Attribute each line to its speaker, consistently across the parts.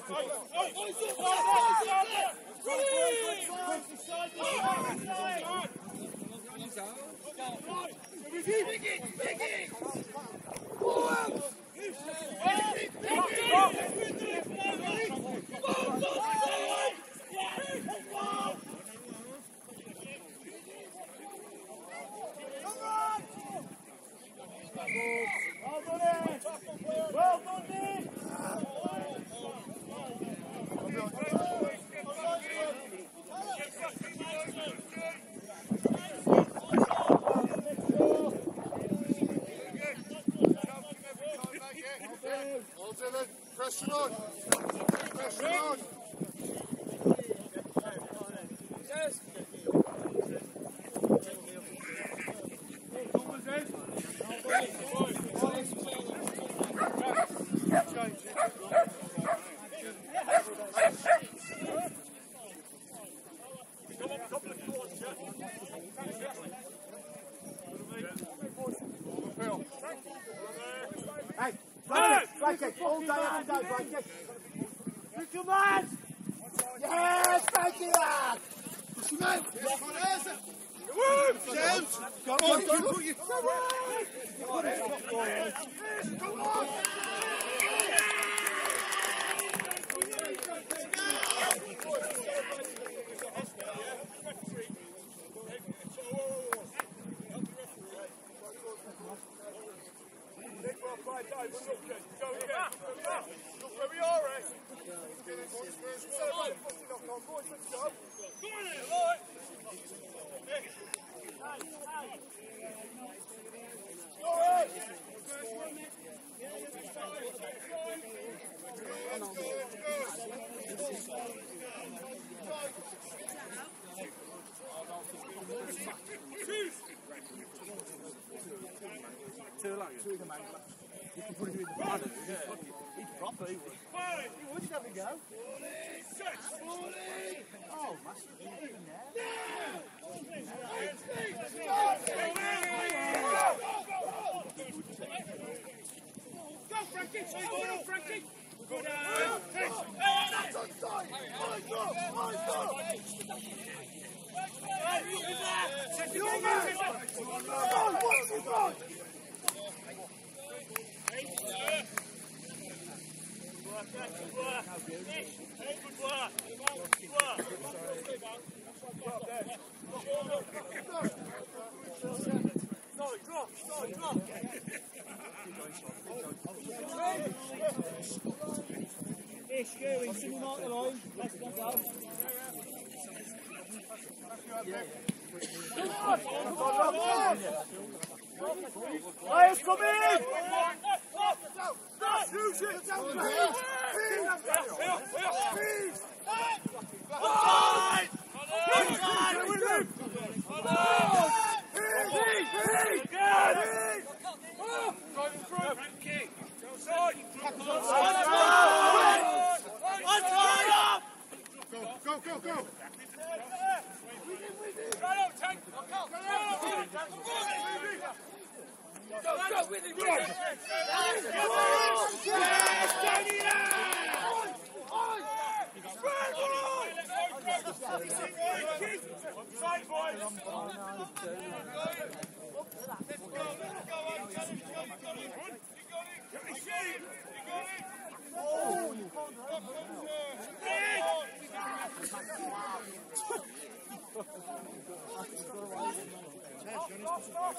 Speaker 1: Pressure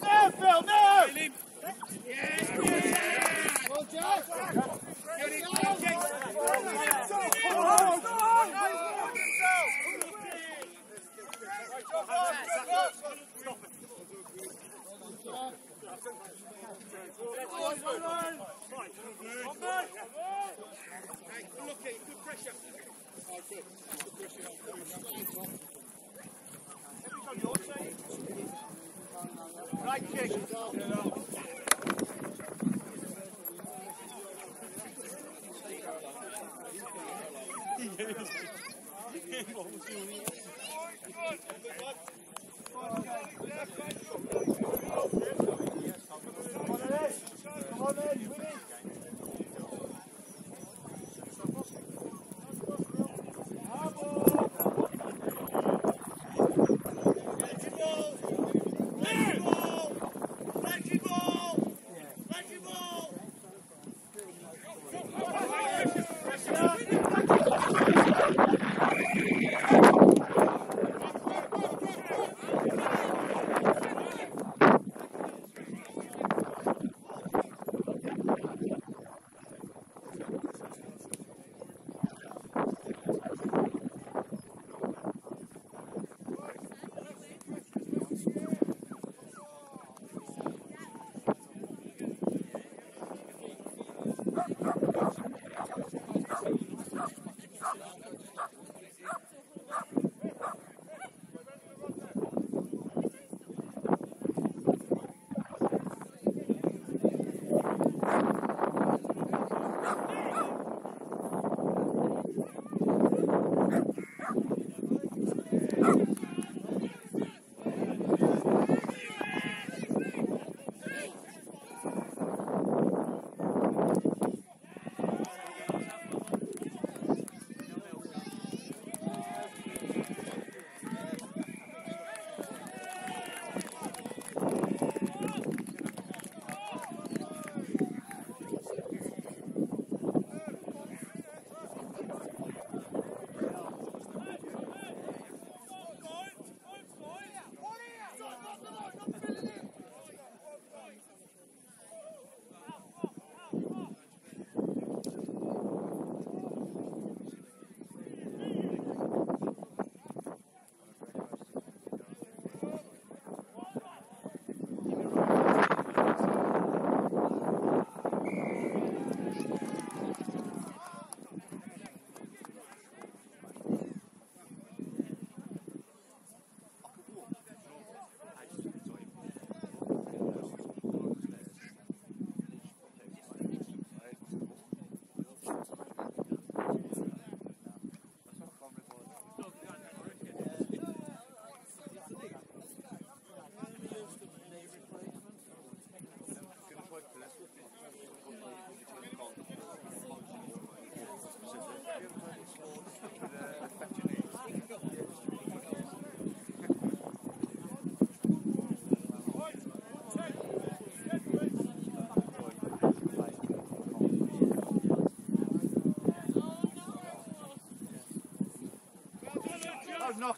Speaker 1: There, Phil, there! Well, Jack! Right kick. Come on. Come. Win it.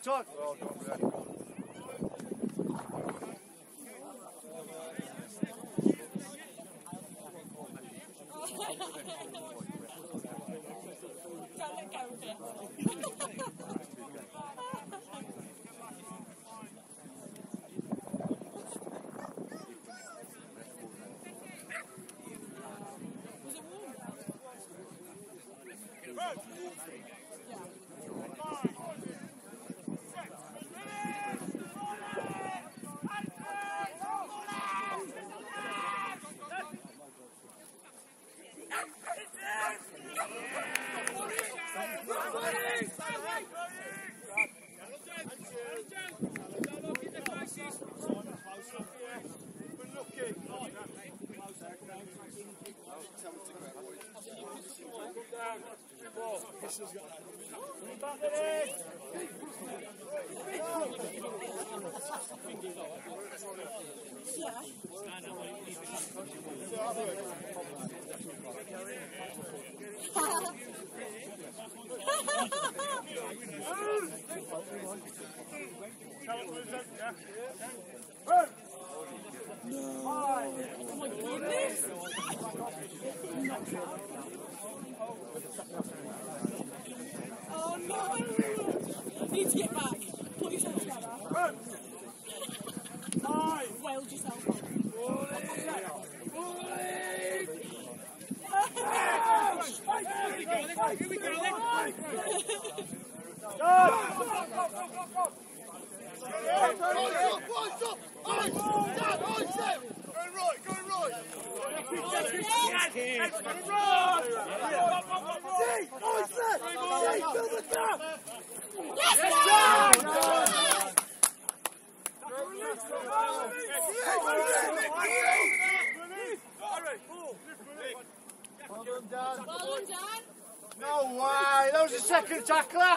Speaker 1: That was
Speaker 2: Oh my goodness. Oh no. Need to get back. Put yourself together. Wailed yourself.
Speaker 3: Eyes up, eyes up! Eyes! Down, eyes there! Going right, going right!
Speaker 1: Well done, Dan.
Speaker 2: Well done, Dan.
Speaker 1: No way. That was the second tackler.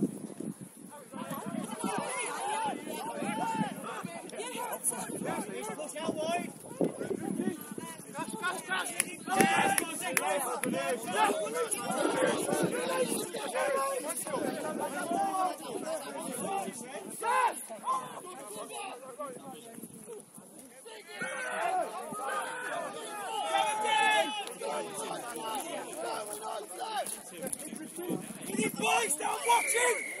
Speaker 1: Boys, stop watching!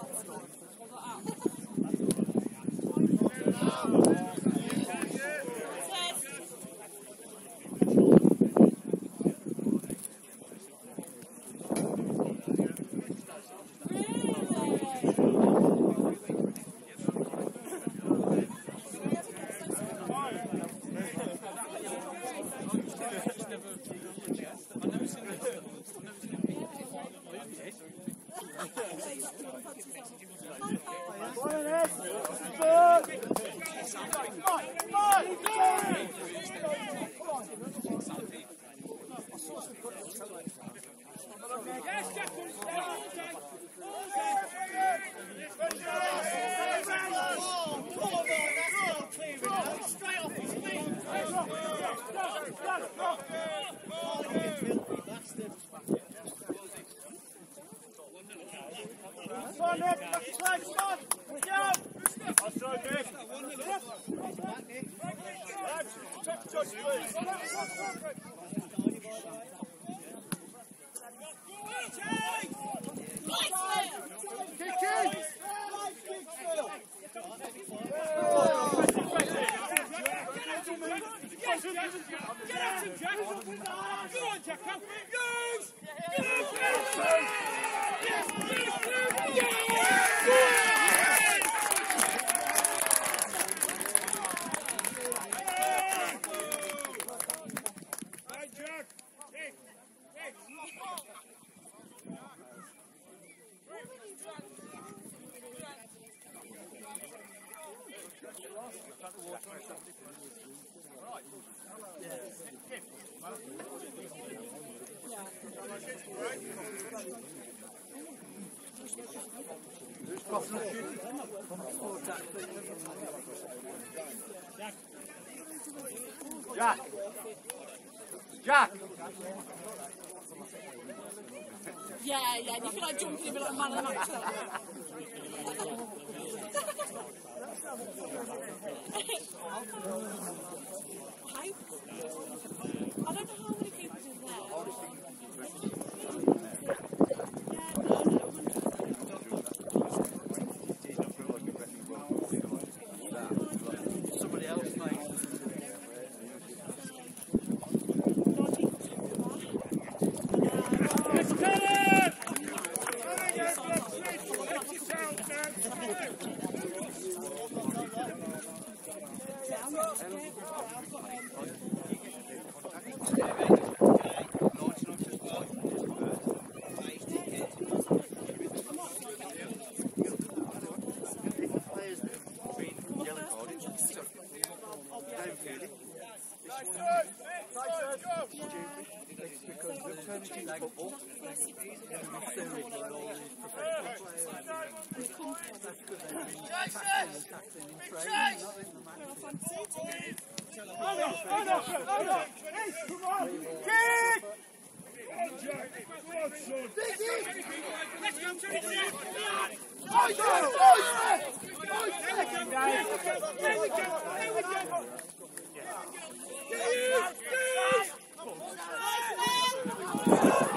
Speaker 1: thankful and
Speaker 2: extended by all these professional players. That's good. Tackling, tackling, training, nothing the match.
Speaker 1: Hold on,
Speaker 4: hold on, hold een Hey, come Ik Kick! Let's go, Tony! Boys, boys, boys! Boys, there we go! There we go! There we go!
Speaker 1: There we go! There we go! Oh!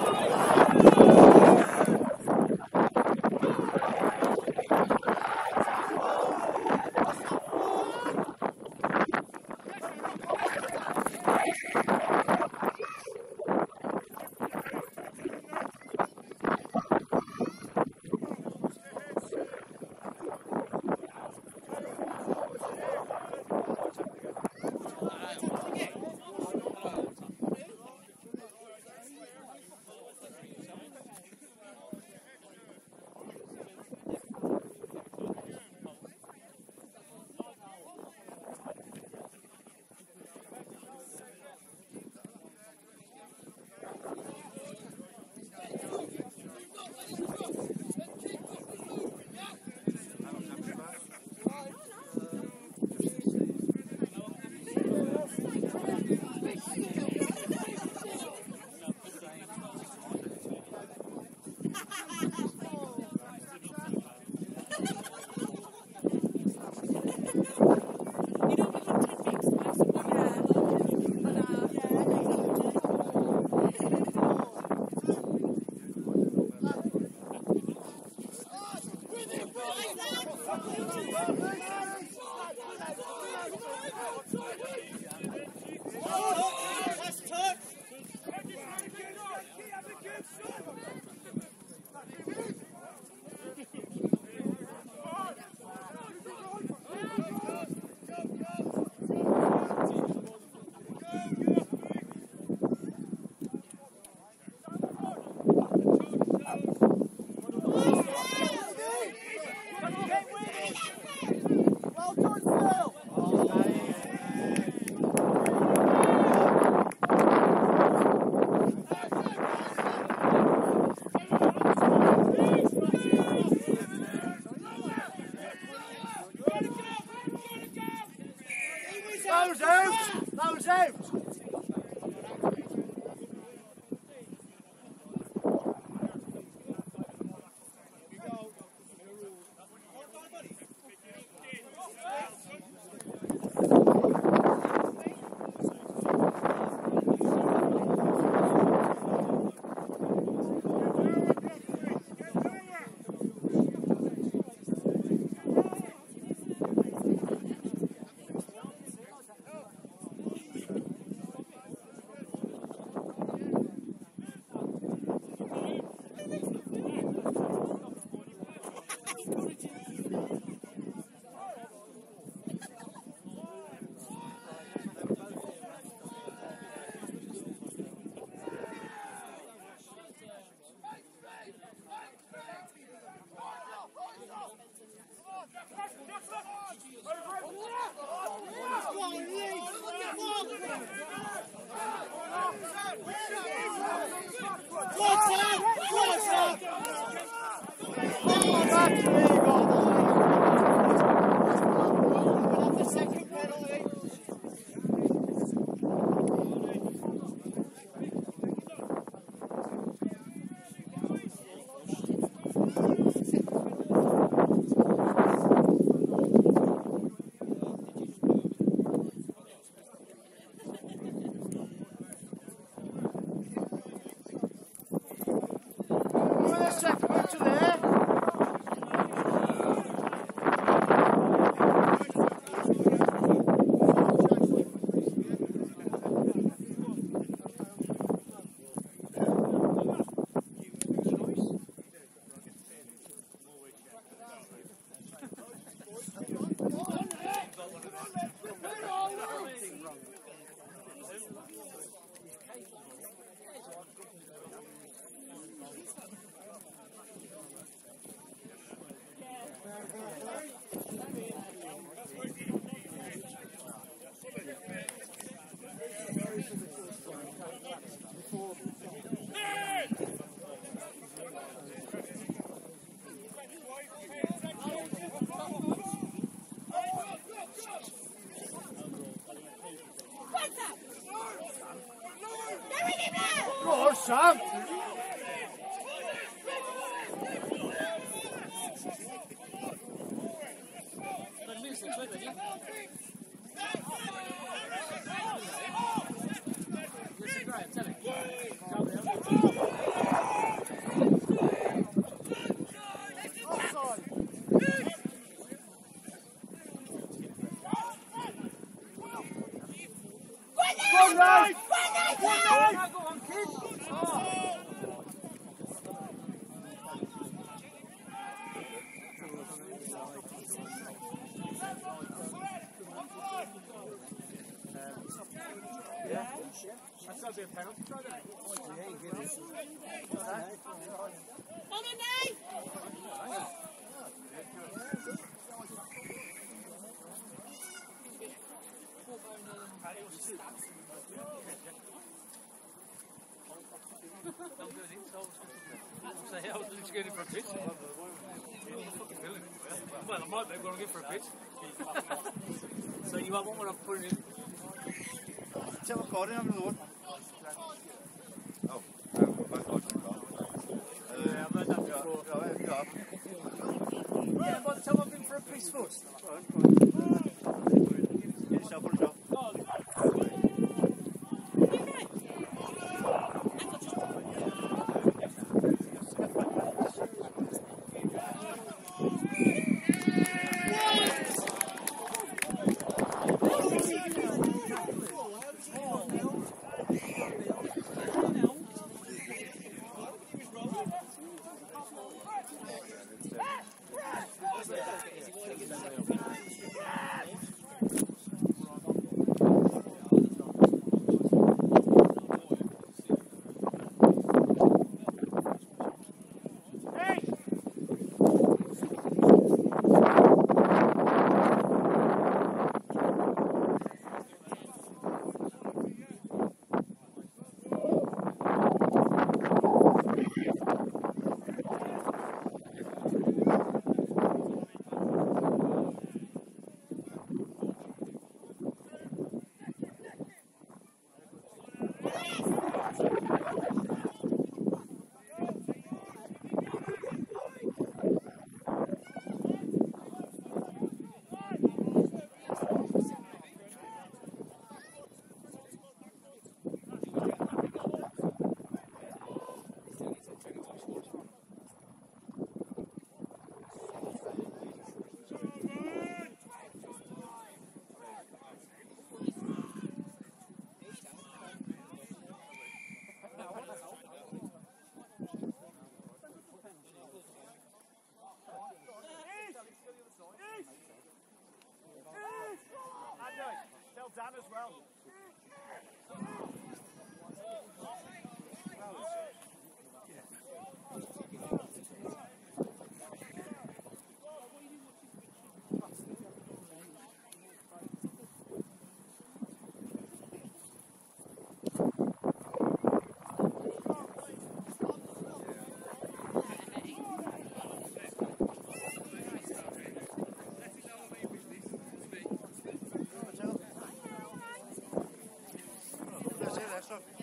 Speaker 1: That's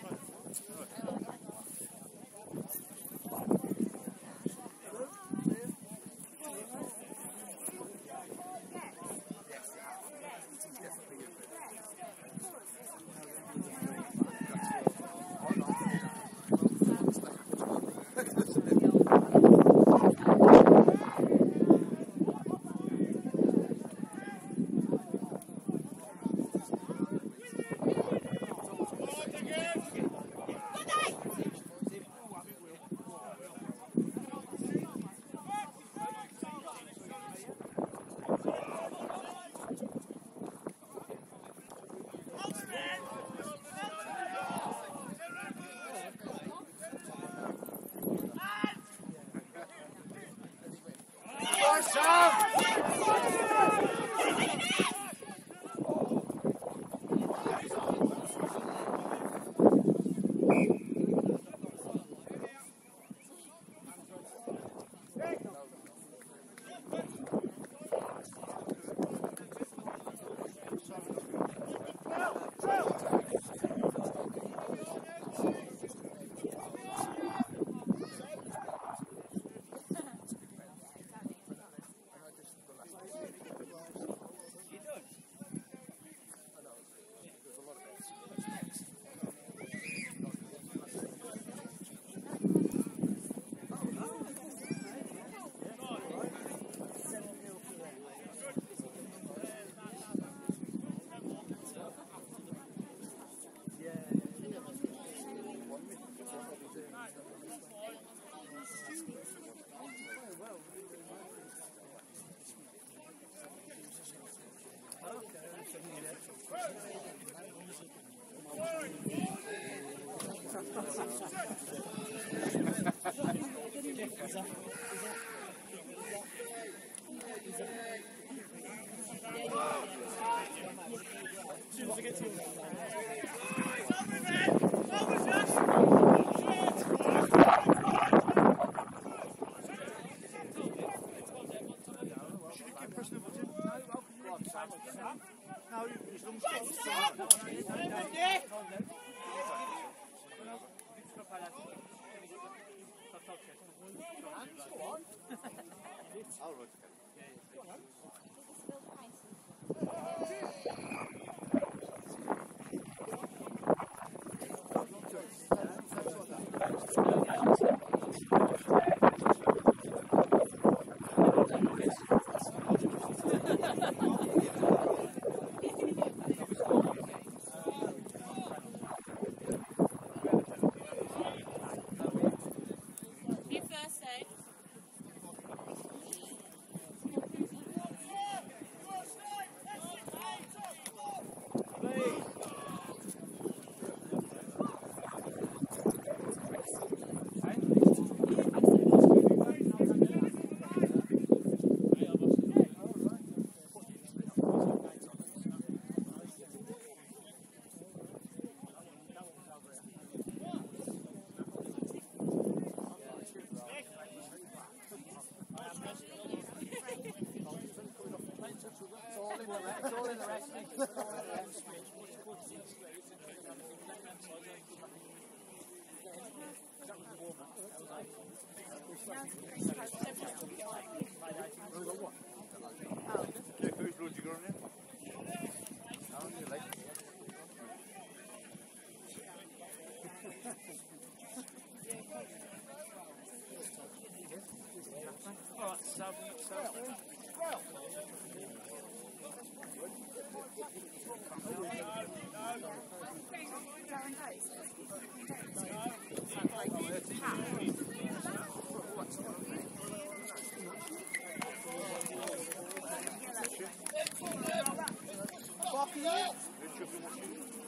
Speaker 2: Whose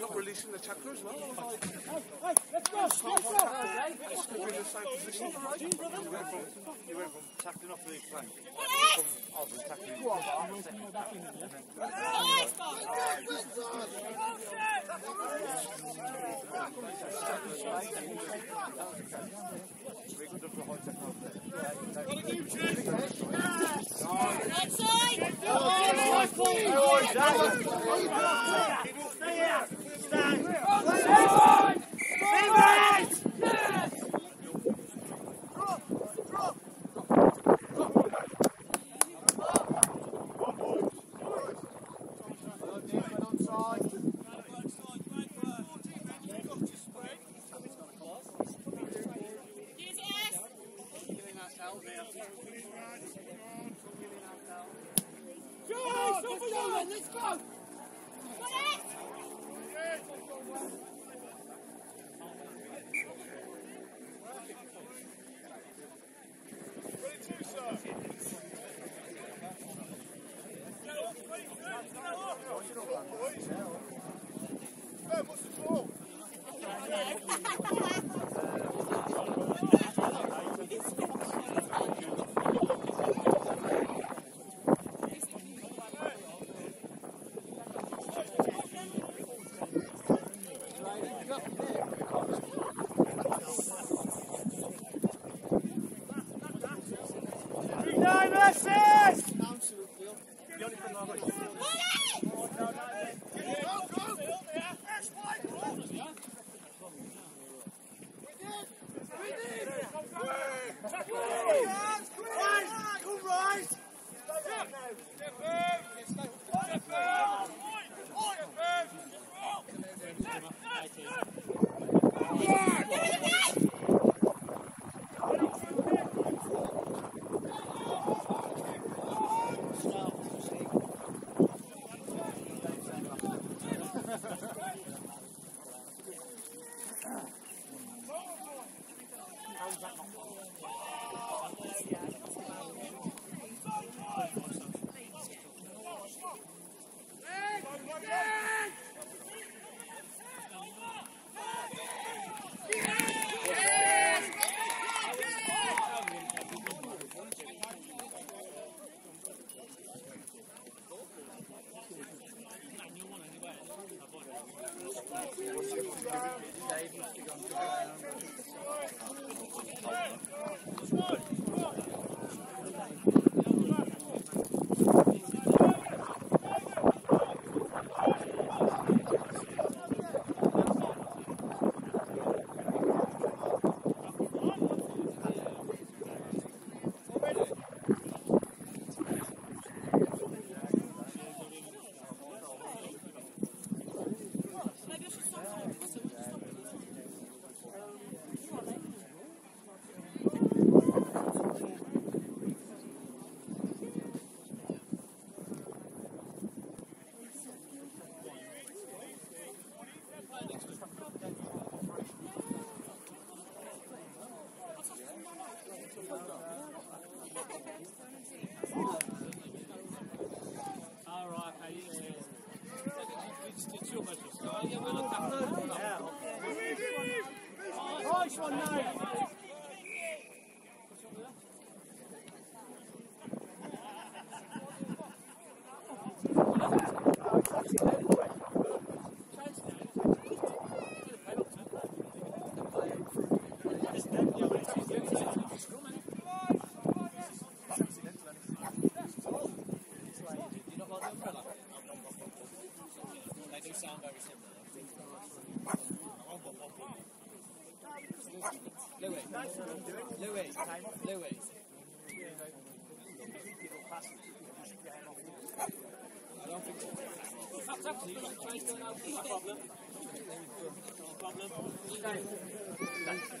Speaker 2: Not releasing the tackler as well.
Speaker 5: Hey, let's go, let's go.
Speaker 2: We're in the same position. You went from, you went from tackling off the flank. From over tackling. We could have high tackle over there.
Speaker 1: Outside! Use it, S.
Speaker 5: Let's go.
Speaker 2: Thank you.
Speaker 6: nice.
Speaker 2: Louis, Louis. I don't think problem. Problem.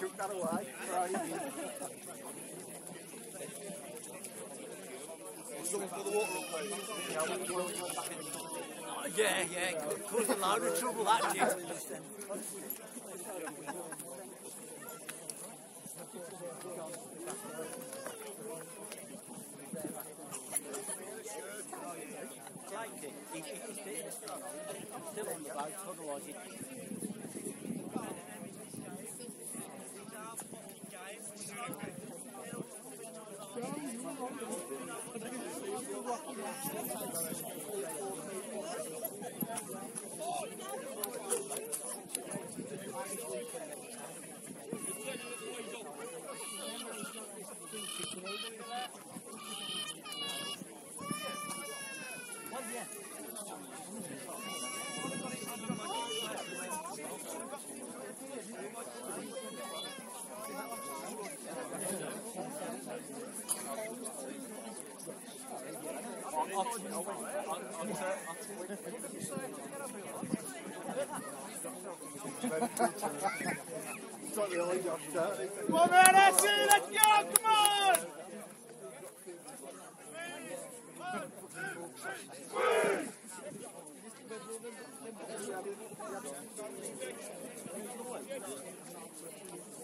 Speaker 3: Took that away.
Speaker 4: Yeah, yeah, caused a load of trouble that did.
Speaker 1: Come on, man, that's it, let's go, come on!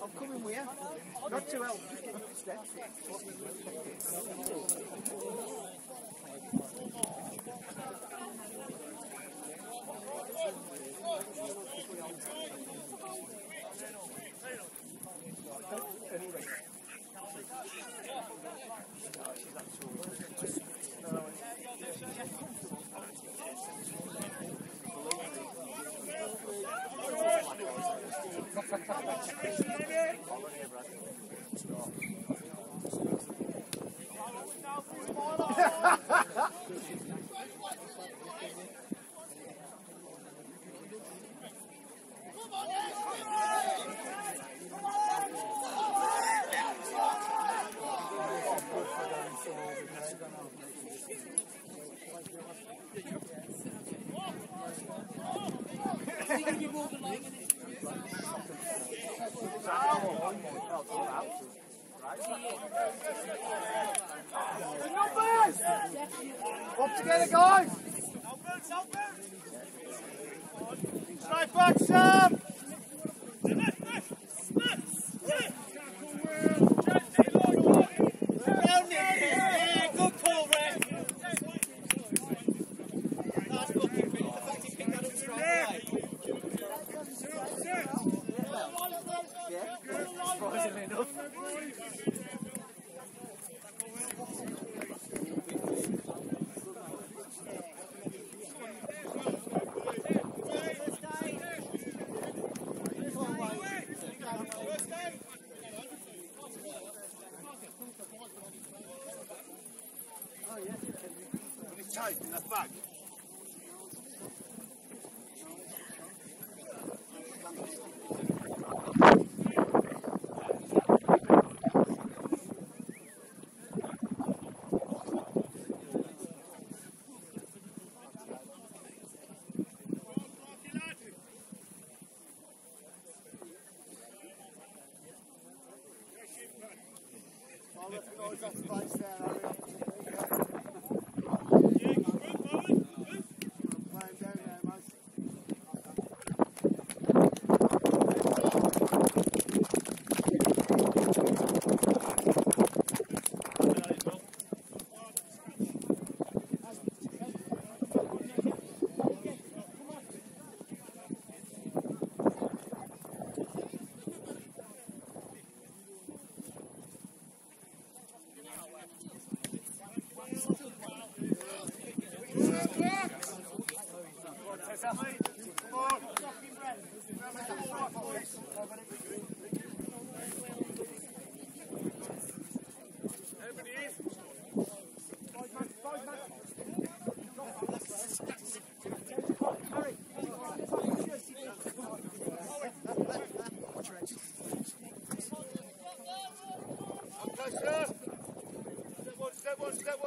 Speaker 1: I'm coming with you. Not too help, just get The numbers! Up together, guys! Straight back, Sam
Speaker 4: good call, Ray. That's fucking big. The fact he picked that up straight away. Surprisingly enough.
Speaker 1: It's tight in the back. The guys off the base there,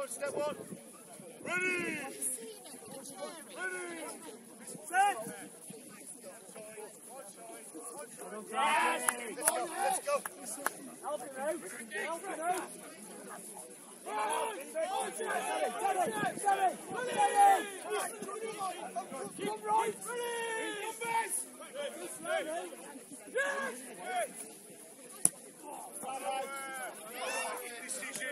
Speaker 1: One, step one. Ready! Ready! Set! Let's go, let's go.
Speaker 7: Same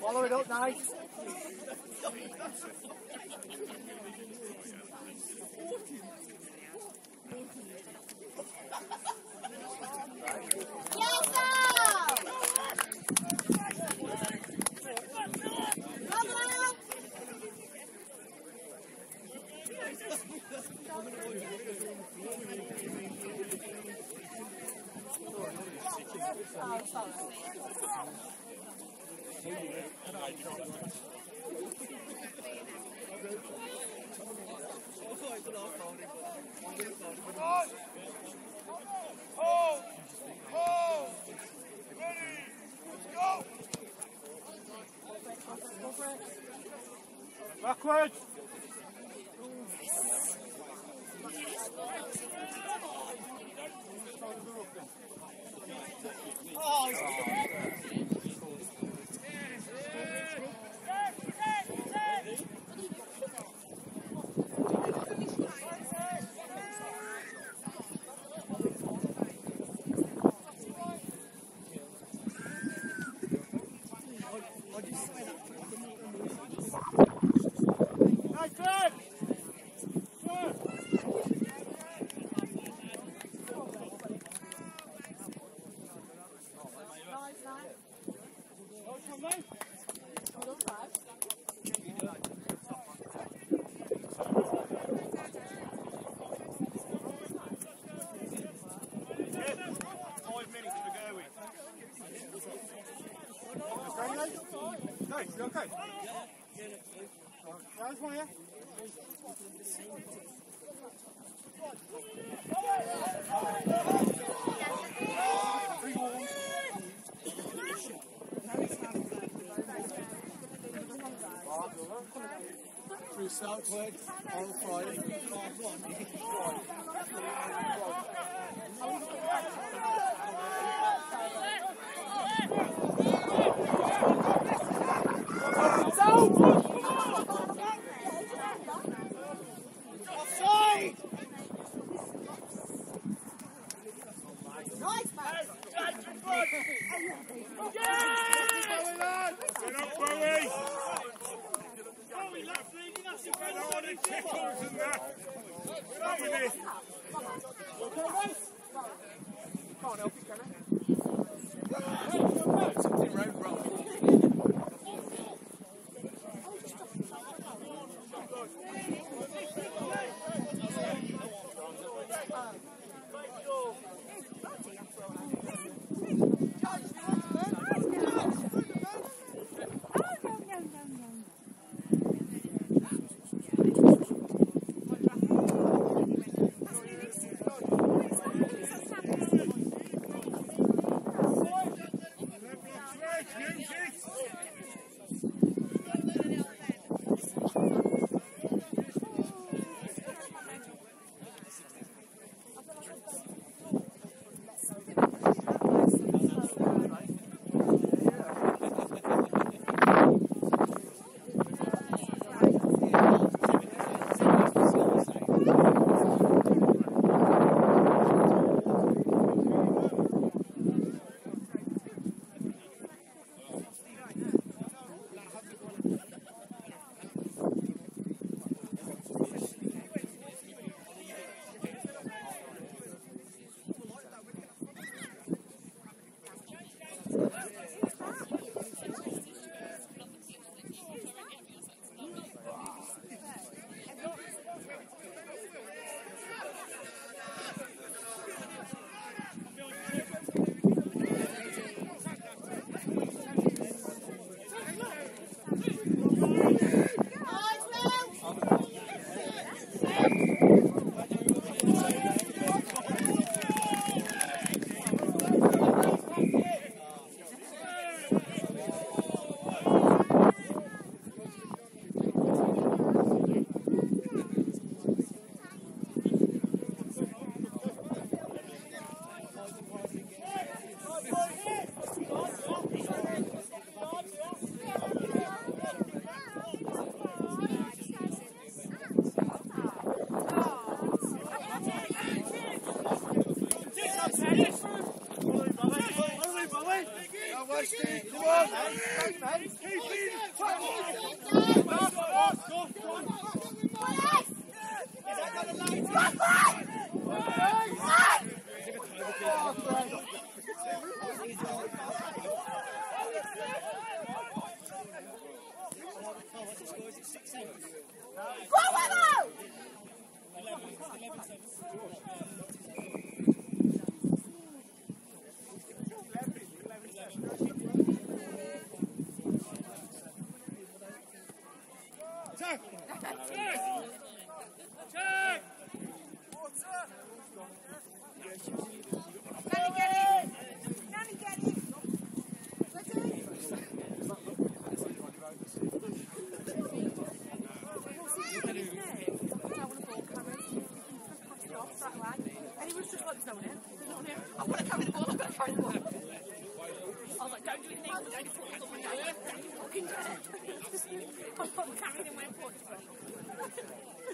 Speaker 2: Follow it up nice.
Speaker 1: Backwards!
Speaker 2: outward and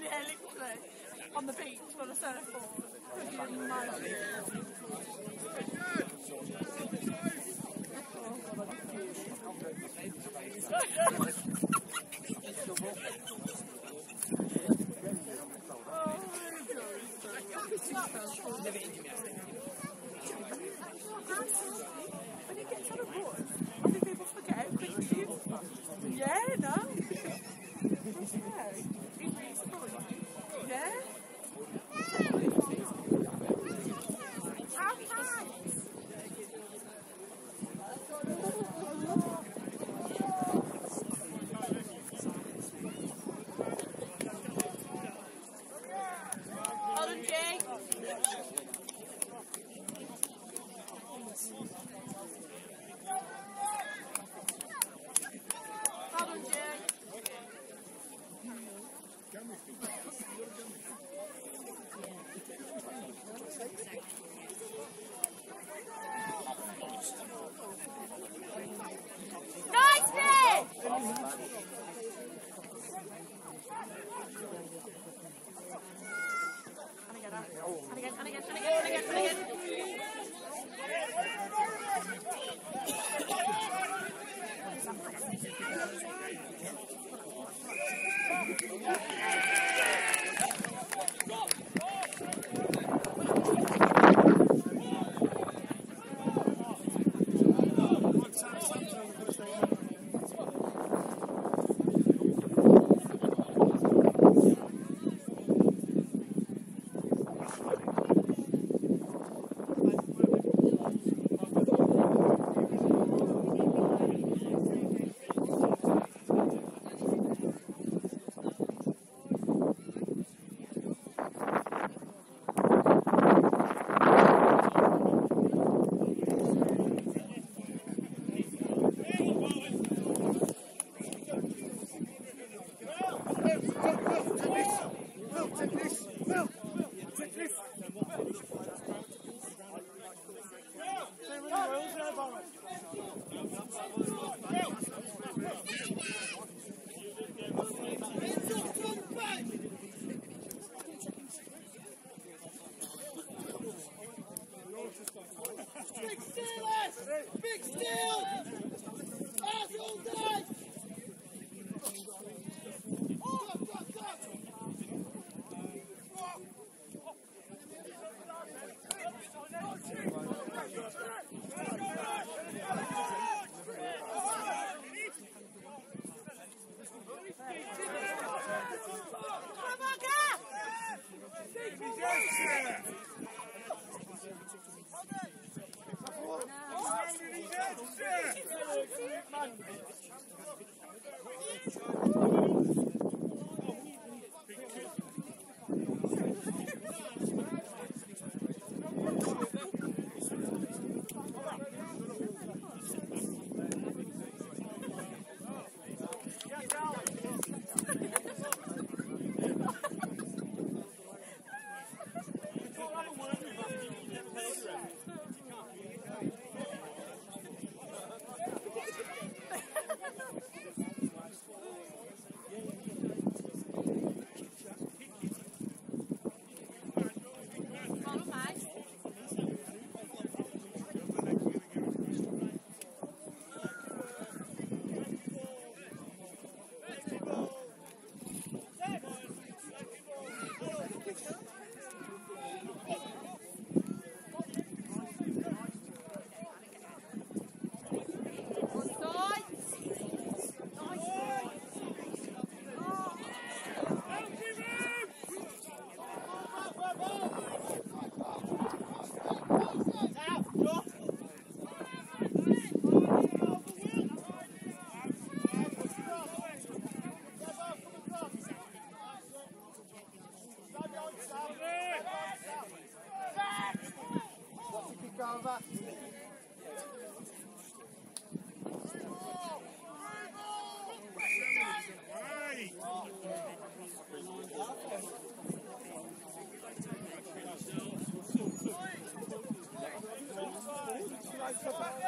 Speaker 8: yeah, literally. On the beach on a surfboard. oh my god. But it gets on a board. I think people forget how quickly you... Yeah, no.
Speaker 4: Kick over.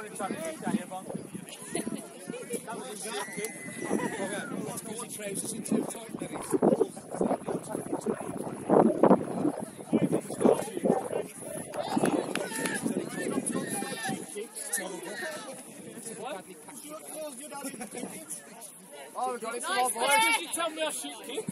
Speaker 4: going to try to that, that was
Speaker 1: oh, we got it.
Speaker 2: Nice.
Speaker 4: Did you tell me I shoot kick?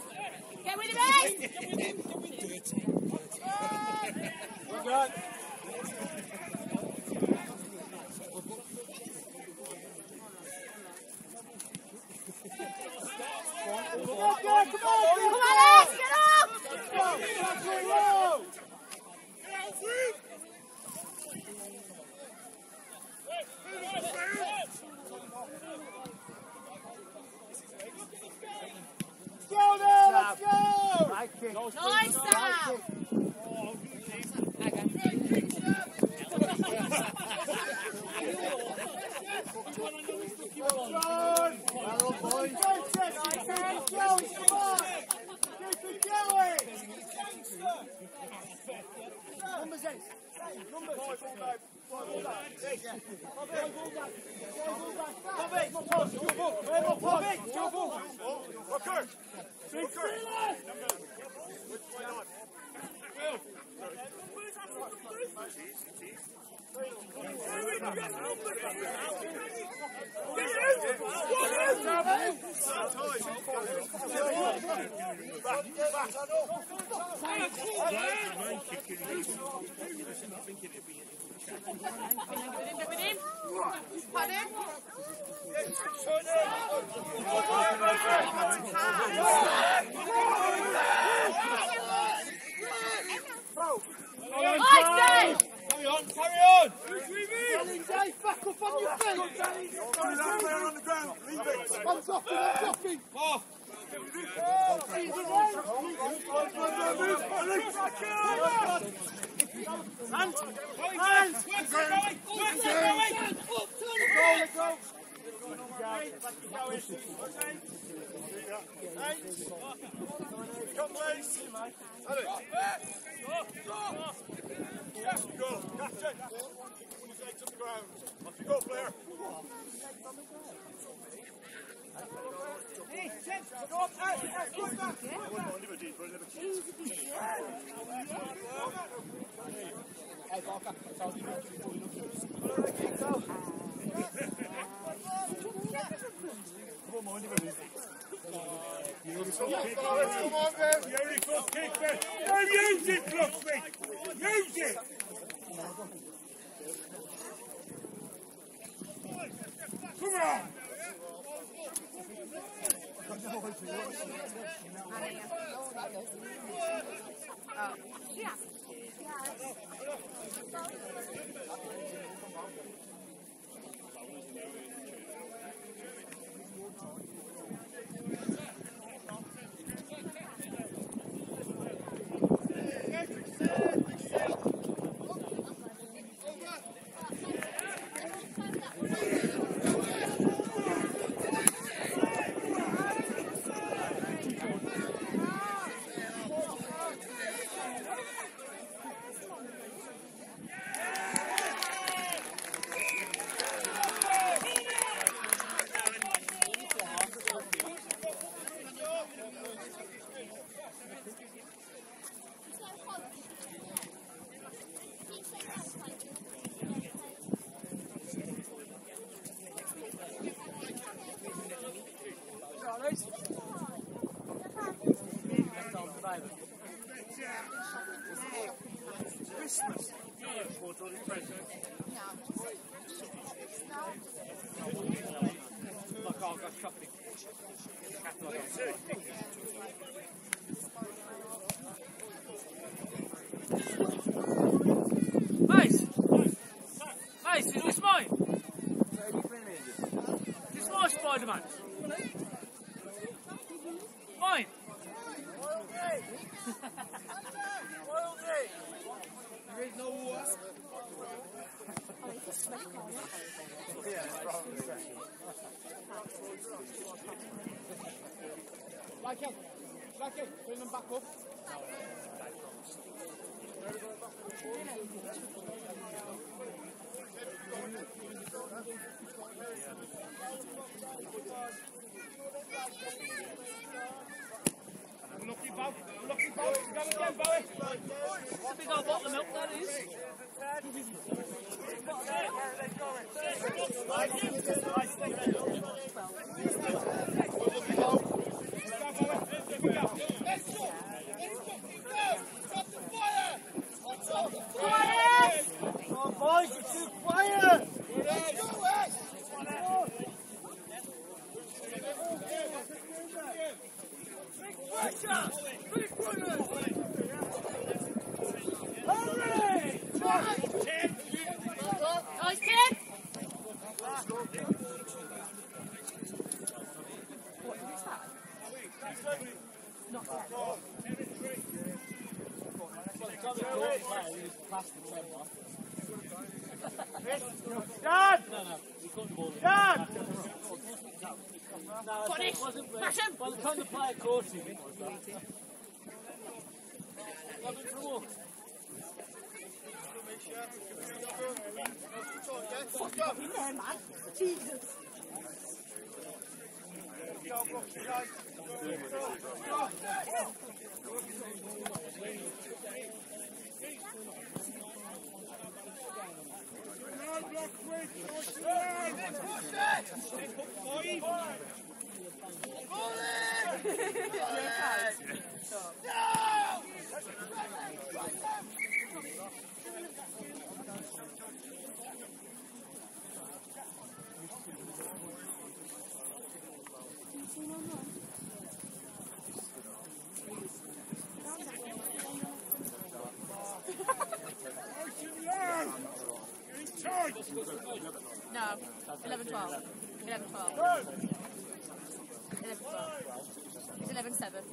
Speaker 3: Yeah.
Speaker 4: fuck off
Speaker 2: in there, man. Jesus. No, 11 12. 11 12. 11 12. It's 11 7.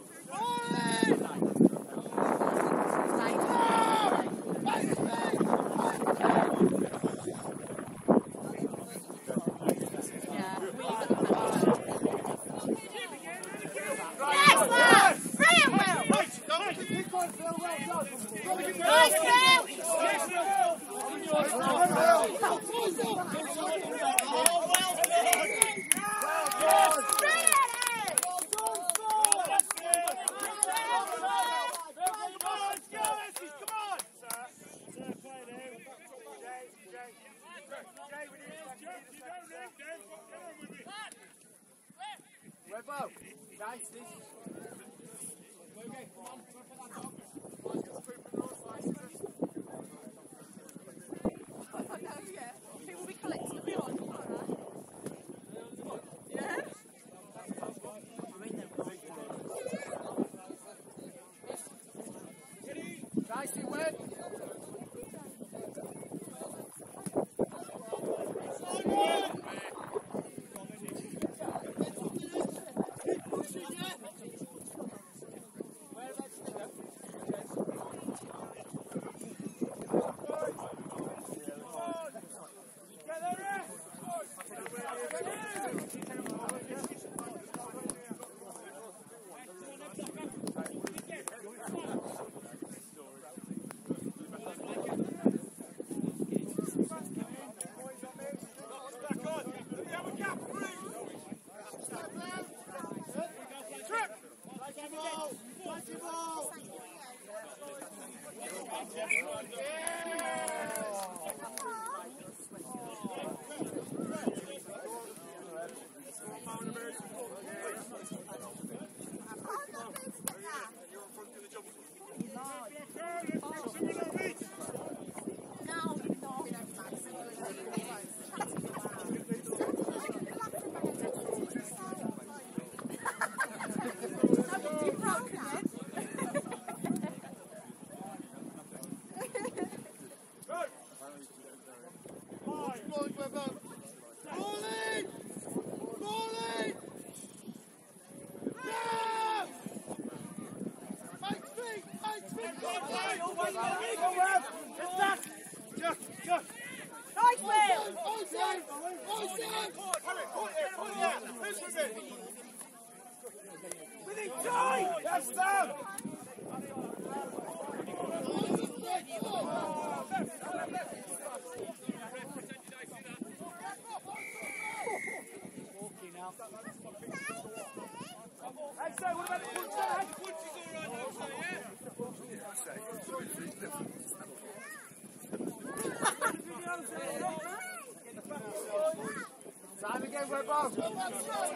Speaker 2: Stop, stop.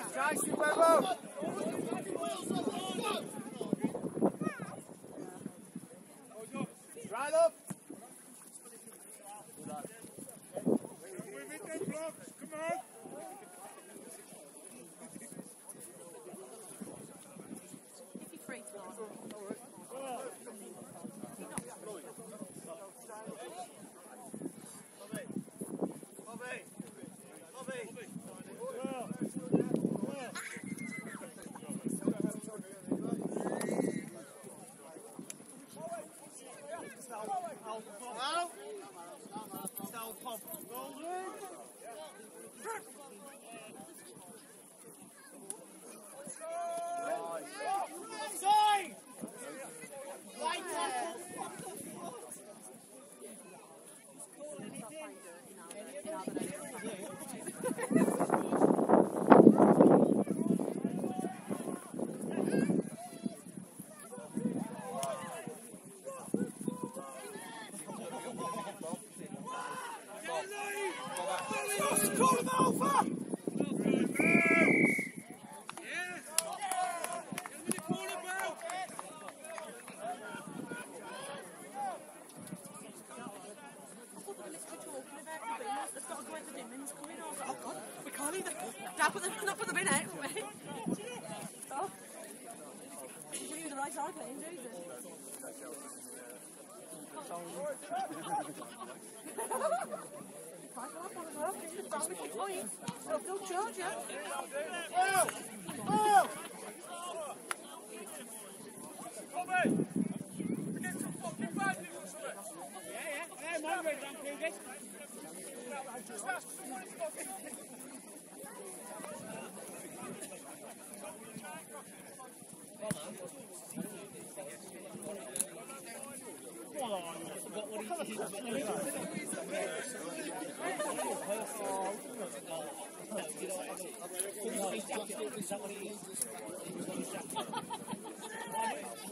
Speaker 2: Oi, don't o somebody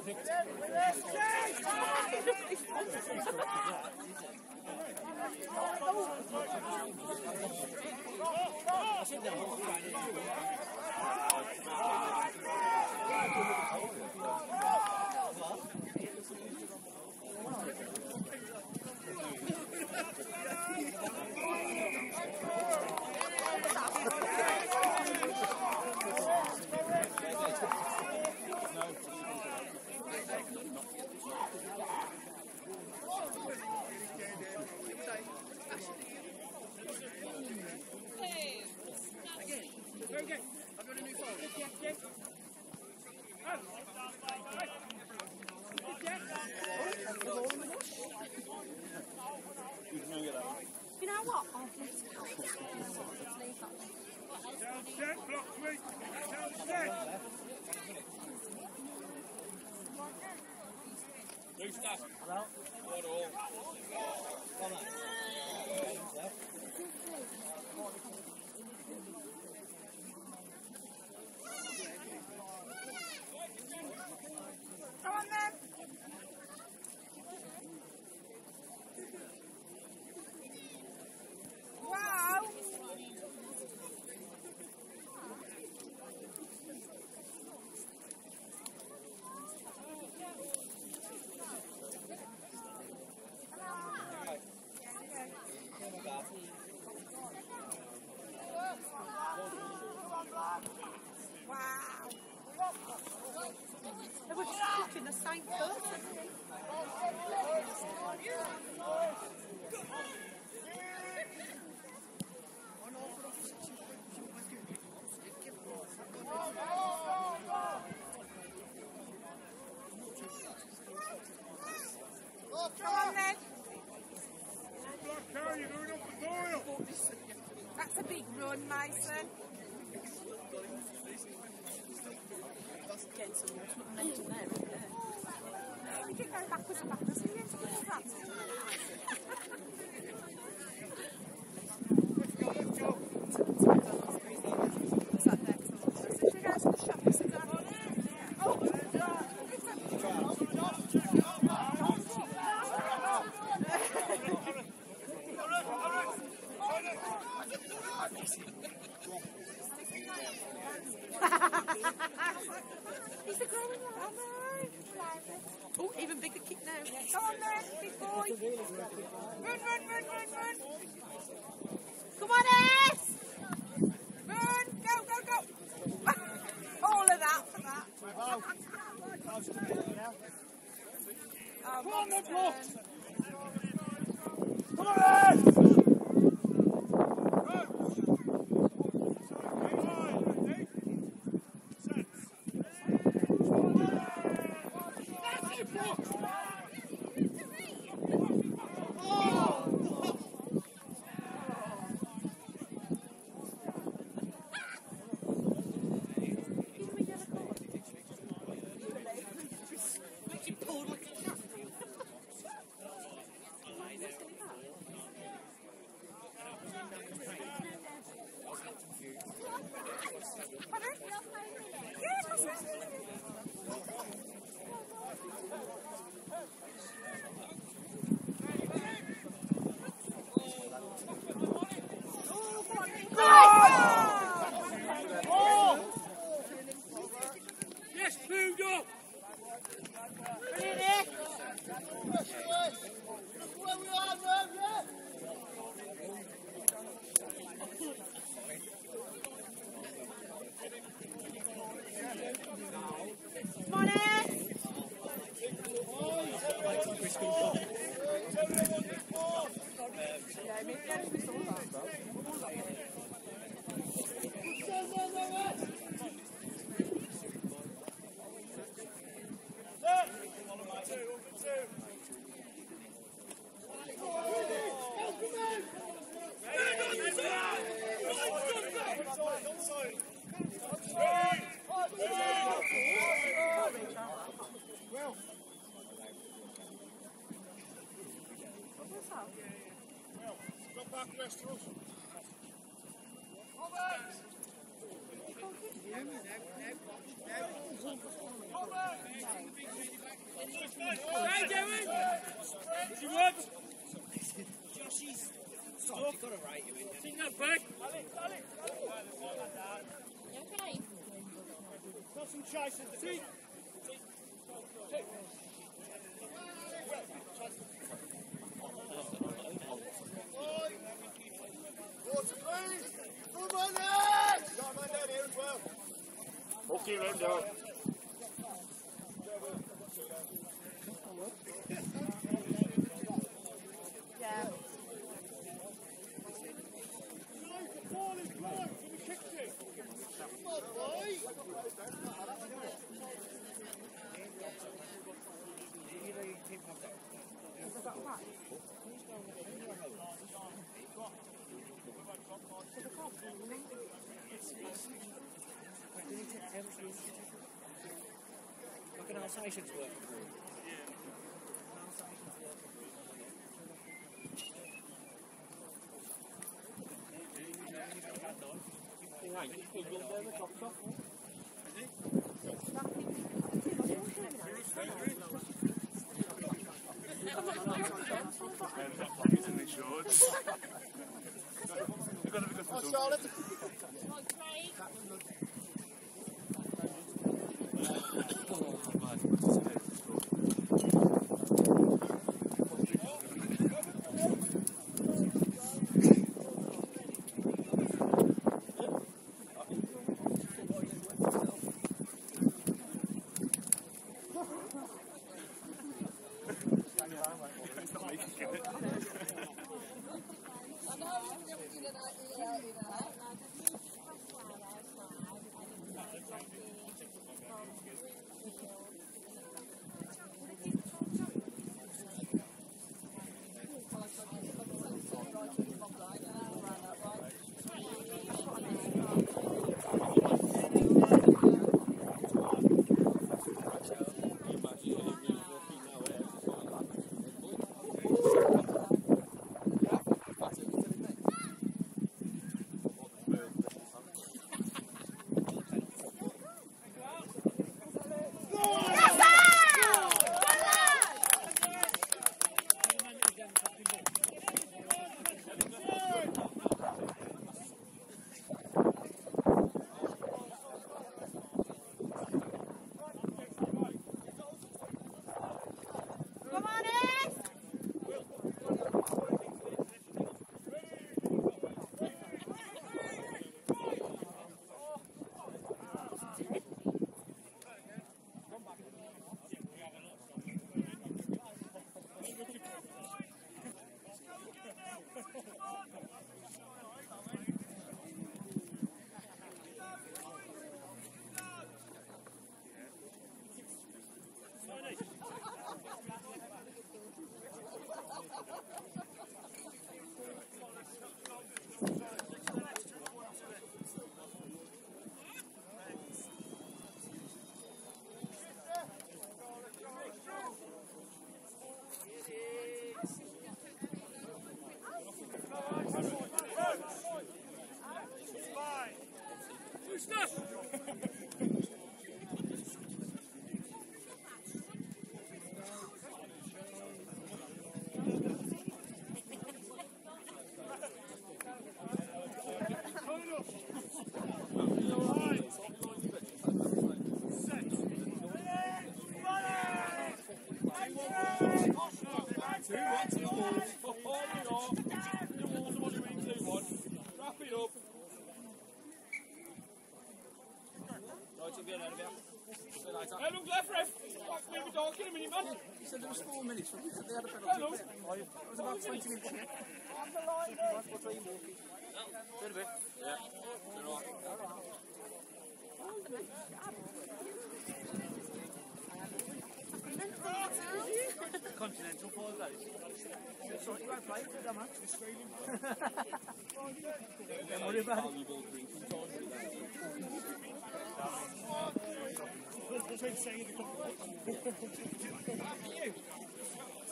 Speaker 2: was on. That's a big run, Mason. That's against the there. 不行吧 Run, run, run, run, run. Come on, S. Run, go, go, go. All of that for that. Oh, Come on,
Speaker 4: oh,
Speaker 2: Come on,
Speaker 4: Hey, Derek. Did you want?
Speaker 9: Stop, you've got to write him in.
Speaker 4: Take that back.
Speaker 2: Okay.
Speaker 1: Got some choices. See? Okay, round
Speaker 9: We
Speaker 4: need to everything. Ja. working group. Yeah. Organisations working. Ja,
Speaker 9: ik wil wel de kop kop. We've got to Charlotte. It was about 20 minutes.
Speaker 3: Continental for that.
Speaker 9: So you won't play for that. Don't worry about it.
Speaker 4: Only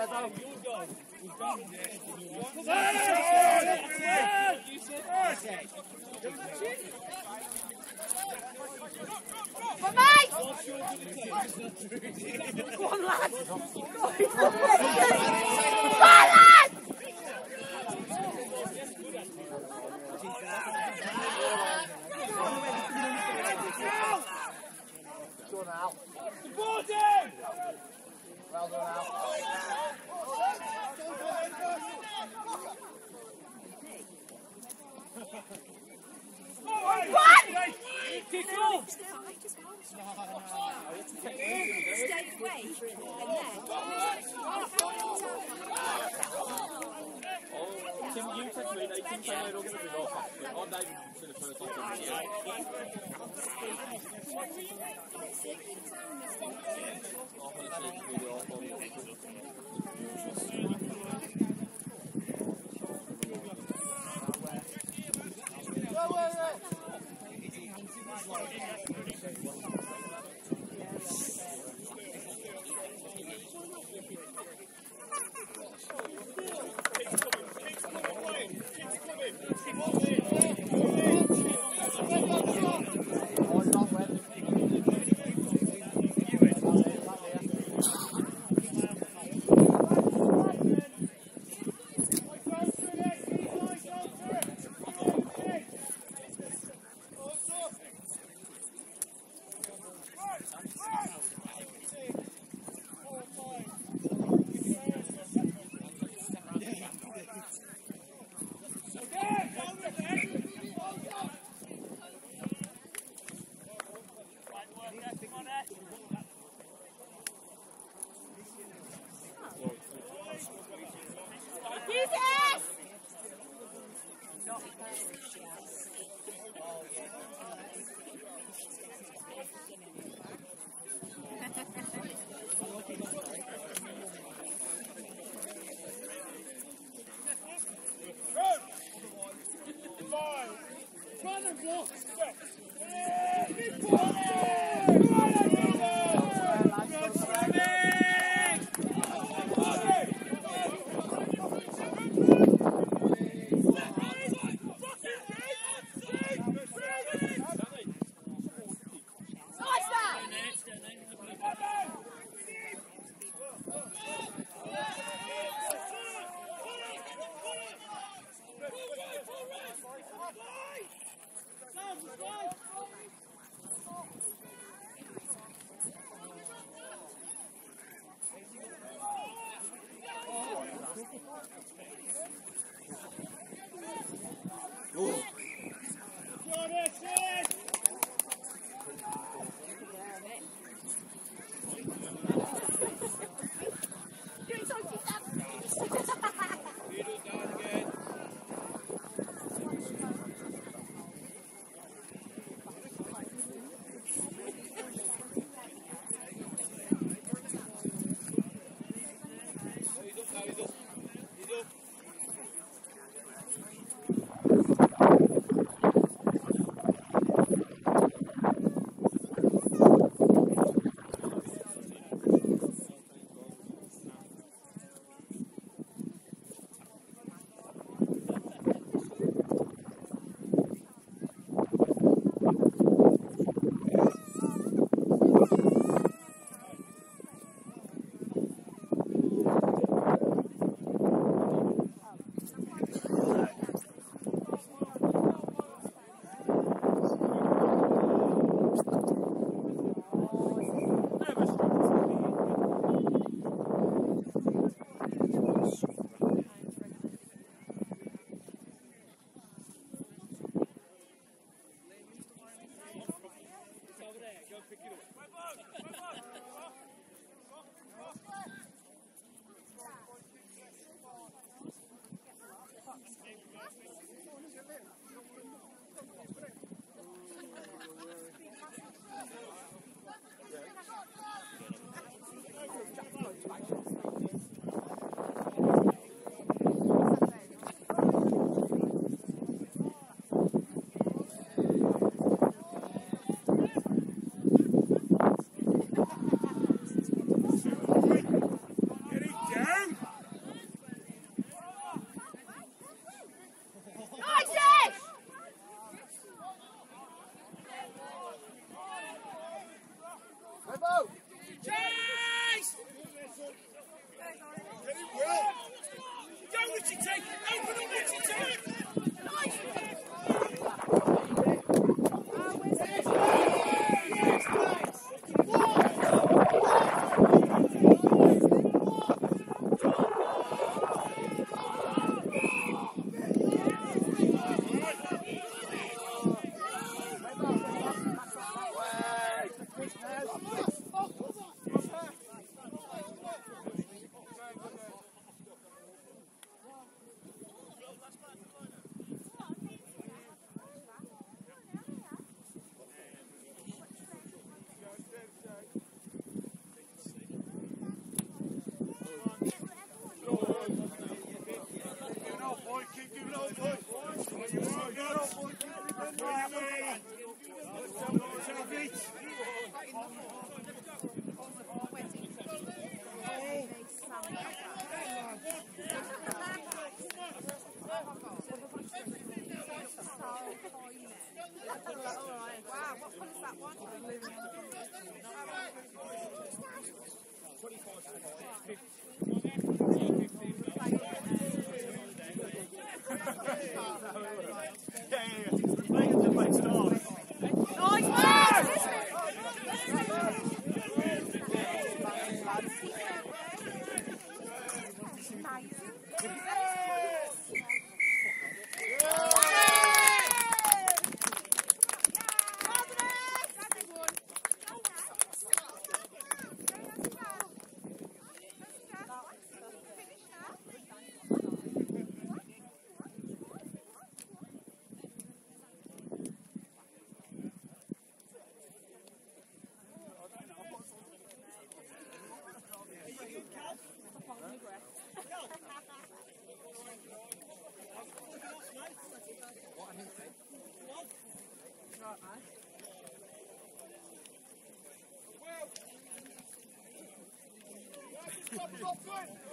Speaker 4: three more beers this last week.
Speaker 2: But mate! Go on, lad! Go on, lad!
Speaker 1: Done Al.
Speaker 4: Gordon!
Speaker 10: Stay away, and
Speaker 4: Tim, you text me, they can they're not going to be off. Oh, David Go, go, go! It
Speaker 1: walk.
Speaker 2: Wow, what fun's that one? Nice man!
Speaker 1: Nice